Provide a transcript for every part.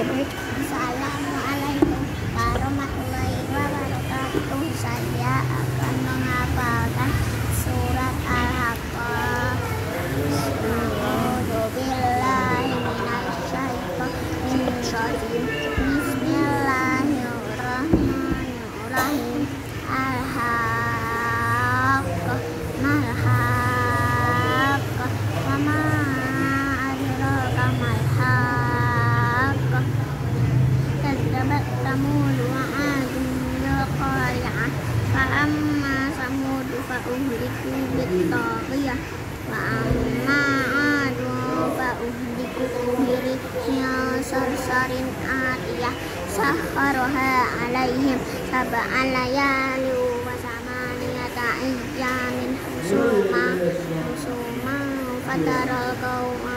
Okay. ثمود وعاد بالقارعة فأما ثمود فأهلكوا بالطاغية وأما عاد فأهلكوا بريح صرصر عاتية سخرها عليهم سبع ليال وثمانية أيام حسوما حسوما فترى القوم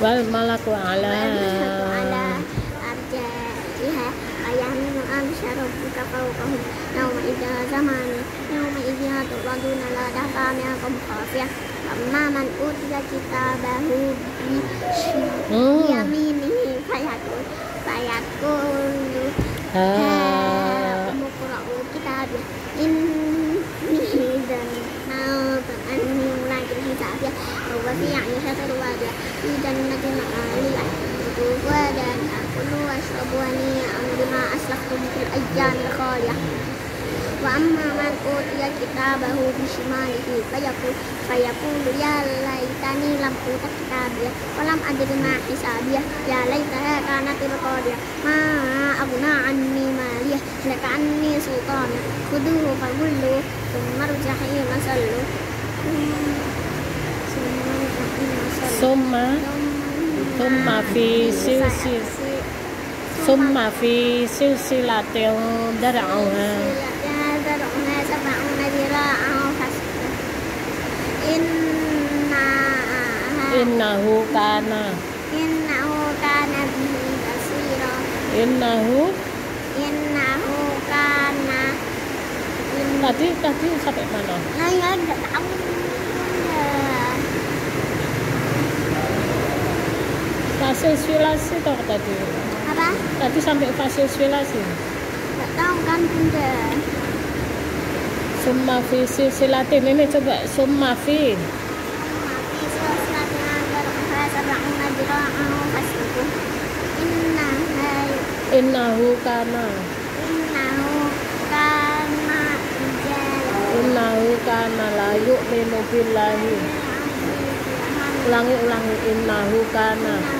Wal malaku ala. Arjaiha Ayahminu amsya rabbuka fawqahum Nauma idha zamani. Nauma idha tuladuna la dahkamiakum khafiyah Amma man utiya kitabahu bi Hmm. yaminihi fayakul Fayakul Ha. Muqra'u kitabiyah Inni dhanautu anni mulaqin hisabiyah Wa fi 'ishatin radiyah Fi jannatin 'aliyah Qutufuha daniyah Kulu washrabu hani'an bima aslaftum fil ayyamil khaliyah Wa amma man utiya kitabahu bishimalihi fayaqul fayaqulu ya laitani lam uta kitabiyah wa lam adri ma hisabiyah ya laitaha kanatil qadiyah ma aghna anni maliyah laka anni sultanah khuduhu fagullu thumma rjahima sallu. Thumma Soma. Soma phi siêu siêu Soma phi siêu à. siêu là tiêu đất rộng ha. Innahu kana Innahu kana bihi ừ, basira Innahu Innahu kana Tadi tadi sampai mana? Nah, ya, enggak tahu. Fase silasi toh tadi. apa Tadi sampai fase silasi. nggak tahu kan bunda Summa fi silsilatin ini coba summa fi. Innahu kana. innahu kana Innahu kana la yu'minu billahi. Ulangi ulangi innahu kana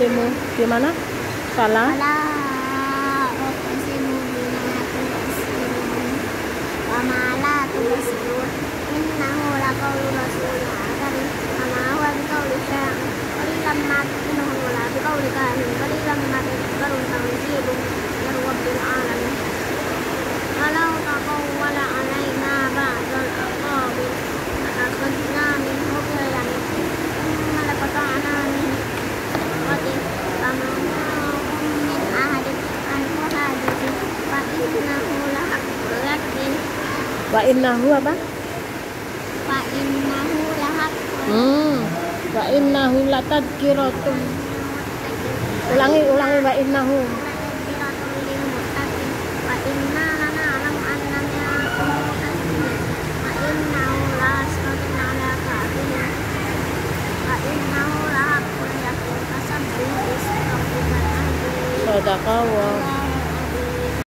semu gimana? Salah. Salah. Oh, semu gimana? Tulis semu. Mama lah tulis semu. Ini nahu lah kalau tulis semu. Wa innahu apa? Wa innahu lahaq Hmm. Wa innahu latadkiratun. Ulangi, ulangi wa innahu. Wa inna